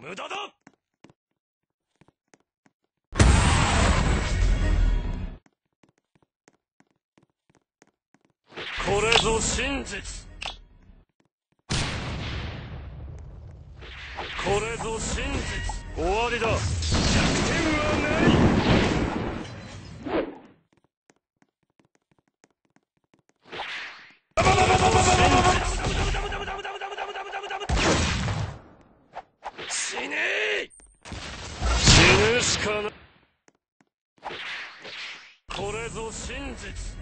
無駄だ！これぞ真実！これぞ真実！終わりだ弱点はない死ねえ死ぬしかないこれぞ真実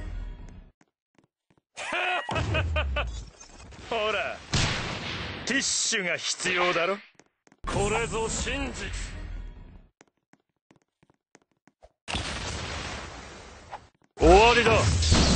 ほらティッシュが必要だろこれぞ真実終わりだ。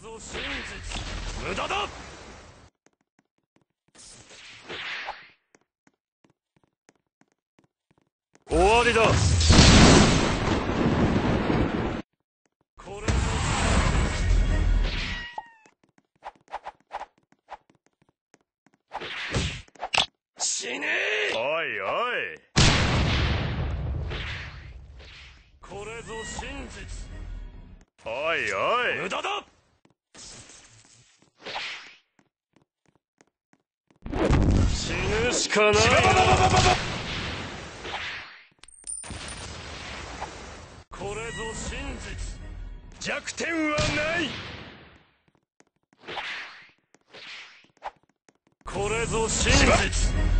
これぞ真実無駄だ！終わりだ！これぞ死ね！えおいおい！これぞ真実。おいおい！無駄だ死ぬしかない。これぞ真実。弱点はない。これぞ真実。